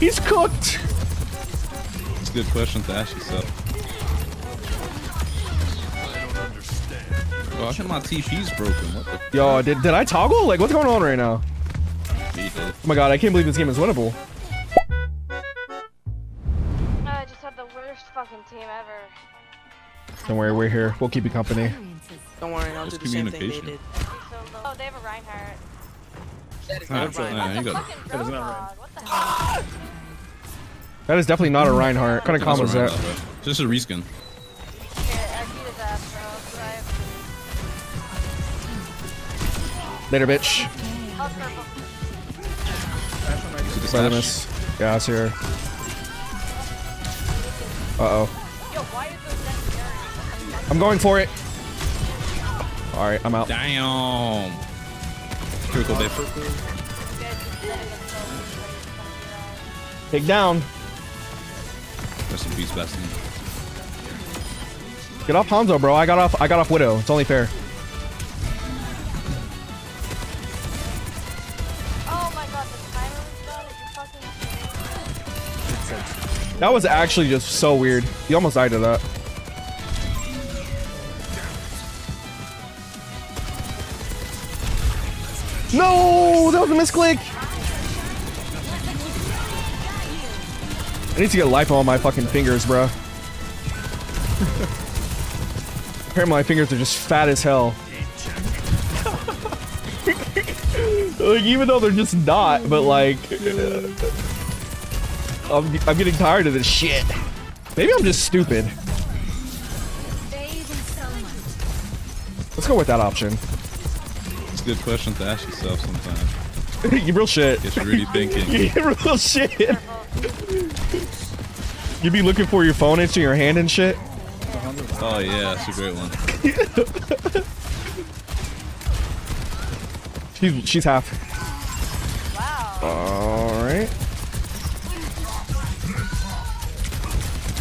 He's cooked. It's a good question to ask yourself. Bro, how come my TV's broken? What the f- Yo, did, did I toggle? Like, what's going on right now? Oh my god, I can't believe this game is winnable. I just had the worst fucking team ever. Don't worry, we're here. We'll keep you company. Don't worry, I'll Just do the same thing they communication. did. So. Oh, they have a Reinhardt. That is Nah, not right. nah, you got Fucking That is not Roadhog, What the hell? That is definitely not a Reinhardt. What kind of combo is that? Just a reskin. Here, I beat his ass, bro. Right. Later, bitch. Oh, purple. See the By the slash? miss. Yeah, I see her. Uh-oh. Yo, why is this secondary? I'm going for it. Alright, I'm out. Damn. Take down. Rest in peace, Bastion. Get off Hanzo, bro. I got off I got off Widow. It's only fair. Oh my god, the timer was done. Are you fucking kidding me? That was actually just so weird. You almost died to that. No, that was a misclick. I need to get lipo on my fucking fingers, bro. Apparently my fingers are just fat as hell. like, even though they're just not, but like... I'm, I'm getting tired of this shit. Maybe I'm just stupid. Let's go with that option. It's a good question to ask yourself sometimes. you real shit. Gets you really thinking. you real shit. You be looking for your phone into your hand and shit. Oh yeah, that's a great one. She's she's half. Wow. All right.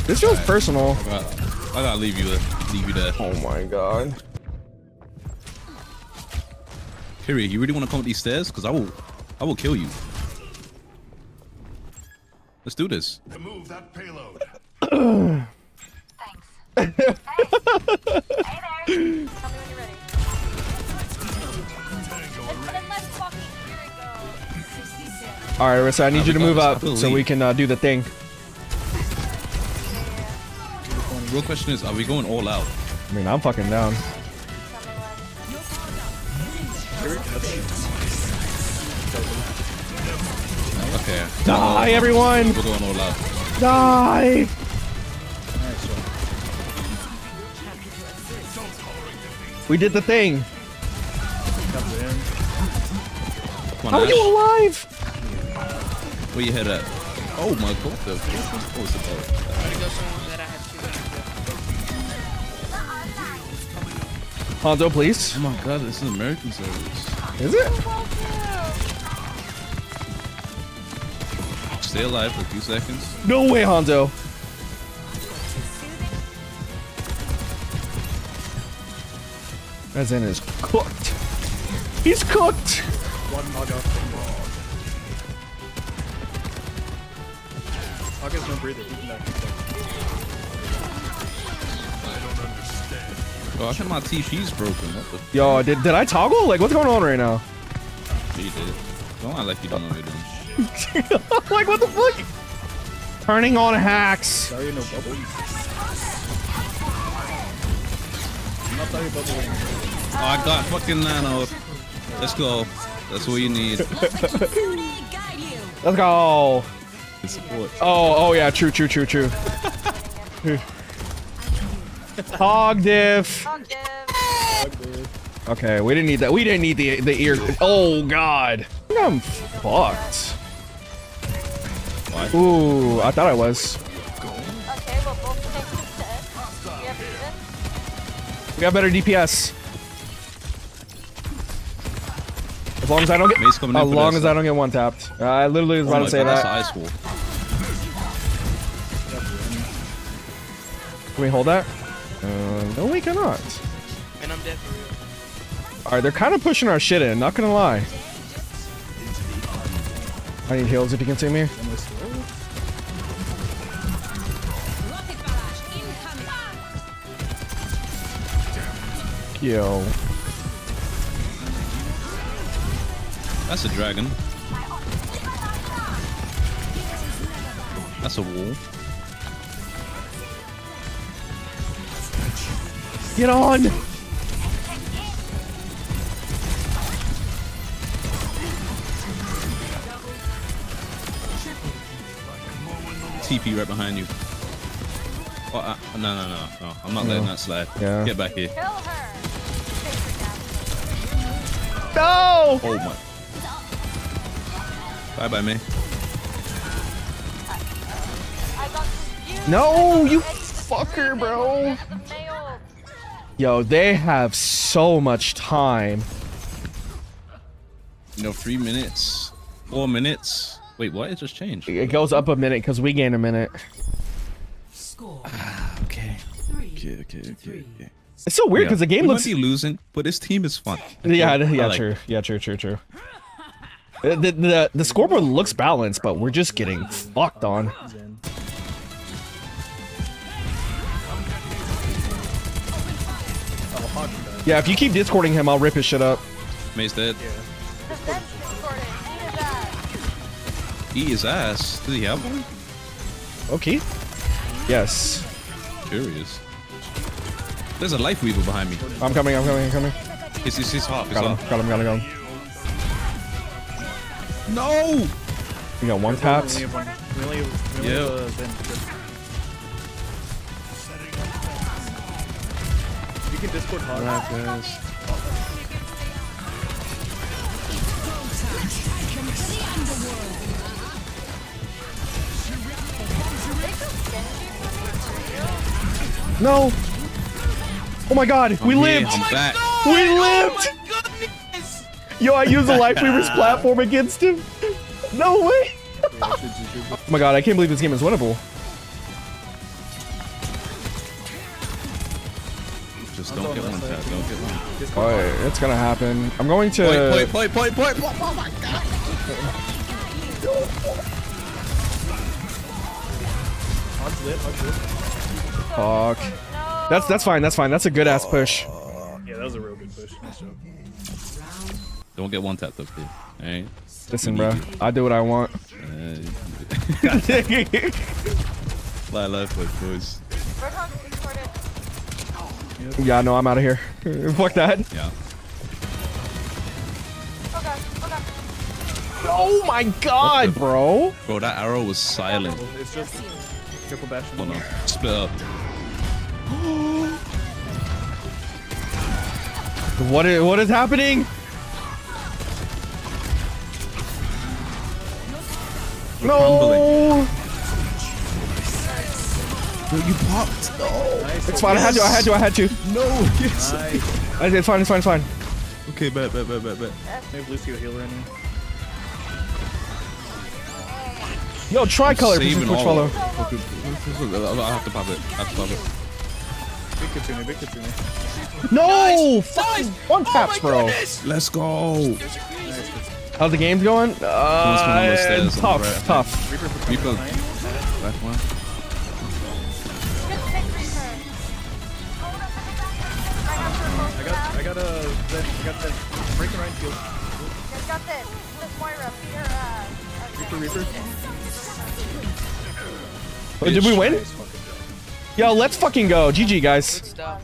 This feels personal. I gotta, I gotta leave you there. Leave you there. Oh my god. Period. You really want to come up these stairs? Cause I will, I will kill you. Let's do this. To move that payload. Thanks. hey there. Tell me when you're ready. Unless fucking here we go. All right, Rissa, I need you to move up I so we can uh, do the thing. Real question is, are we going all out? I mean, I'm fucking down. Die, everyone! We're going all out. Die! We did the thing. Come How on, are you alive? Where you head at? Oh my god, the what was about? Try to go somewhere that I have to. Hanzo, please. Oh my god, this is American service. Is it? Stay alive for a few seconds. No way, Hanzo. Resin is cooked. He's cooked. One mug up. Hog has no breather. He's back. Oh, I think my TV's broken. What the Yo, did, did I toggle? Like, what's going on right now? f you did? Don't act like you don't know what you're doing. like, what the fuck? Turning on hacks. Sorry, no bubbles. I'm not sorry bubbles. Oh, I got fucking nano. Let's go. That's what you need. Let's go. Support. Oh, oh yeah, true, true, true, true. Hog diff. Hog div. Okay, we didn't need that. We didn't need the the ear. Oh god. I'm fucked. Why? Ooh, I thought I was. Okay, well, both tanks are dead. We have even. We got better DPS. As long as I don't get, Mace as long as I don't get one tapped. Uh, I literally was Oh about to say God, that. That's ice wall. Can we hold that? Uh, no, we cannot. And I'm dead for real. All right, they're kind of pushing our shit in. Not gonna lie. I need heals if you can see me. Yo. That's a dragon. That's a wall. Get on! TP right behind you. Oh, uh, no, no, no, no. I'm not letting that slide. Yeah. Get back here. No! Oh my. Bye bye, man. I got confused. No, you fucker, bro. Yo, they have so much time. You know, three minutes, four minutes. Wait, what? It just changed. It goes up a minute because we gain a minute. Score ah, Okay. three Okay, okay, okay, okay. It's so weird because the game we looks. might be losing, but this team is fun. Yeah, yeah, like true. it. Yeah, true, true, true. Uh, The, the the scoreboard looks balanced, but we're just getting fucked on. He's in. Hog died. Yeah, if you keep discording him, I'll rip his shit up. Mace dead. Yeah. The vent his ass. Eat his ass. Does he have one? Okay. Yes. Curious. There's a life weaver behind me. I'm coming. I'm coming. I'm coming. It's, it's, it's hot. It's Got him. hot. Got him. Got him. Got him. No! You got one We only have one. We only have, we only Yeah. have uh, Ben. You can Discord Hog. Alright, guys. No. Oh my God, we I'm lived. Here, I'm back. We oh lived. Yo, I used the Life Weaver's platform against him. No way. Oh my God, I can't believe this game is winnable. Just don't get one tap. Don't get one. Alright, it's gonna happen. I'm going to. Point, point, point, point, point. Oh my god. Hog's lit. Hog's lit. Fuck. No. That's that's fine. That's fine. That's a good ass push. Yeah, that was a real good push. Don't get one tap up there. Alright? Listen, bro. I do what I want. Uh, lie life like boys. Roadhog discorded. yeah, no, I'm out of here. Fuck that. Yeah. God. Oh my God, bro. Bro, that arrow was silent. It's just triple bash. Oh no. Split up. What is what is happening? No. Bro, you popped. No. Nice. It's fine. I had to. I had to. I had to. No. Yes. Nice. It's fine. It's fine. It's fine. Okay, bet, bet, bet, bet, bet. Maybe Lucio healer right now. Yo, tricolor. for Saving Twitch follow. Okay, I have to pop it. I have to pop it. Big Kitsune, big Kitsune. No. Fucking one taps, bro. Let's go. How's the games going? One's coming on the Uh, stairs the tough. right. Tough. Reaper for Reaper. behind. Back one. Good pick, Reaper. I have her both I got, I got a, that, I got that breaking right field. You got this. This Moira. Beat her uh, uh, Reaper, Reaper. Wait, did we win? Nice fucking job. Yo, let's fucking go. GG, guys. Good stuff.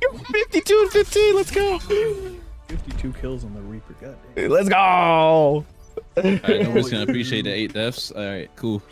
You're 52 and 15. Let's go. 52 kills on the Reaper. God damn. Let's go. Alright, nobody's gonna appreciate the eight deaths. Alright, cool.